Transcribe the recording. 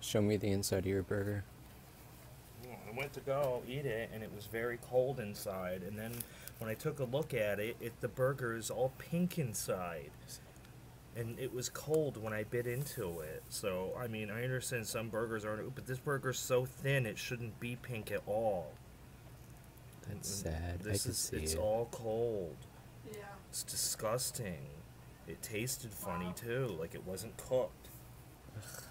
Show me the inside of your burger. I went to go eat it, and it was very cold inside. And then when I took a look at it, it the burger is all pink inside, and it was cold when I bit into it. So I mean, I understand some burgers aren't, but this burger's so thin it shouldn't be pink at all. That's And sad. I can see it's it. all cold. Yeah. It's disgusting. It tasted funny Wow. too, like it wasn't cooked. Ugh.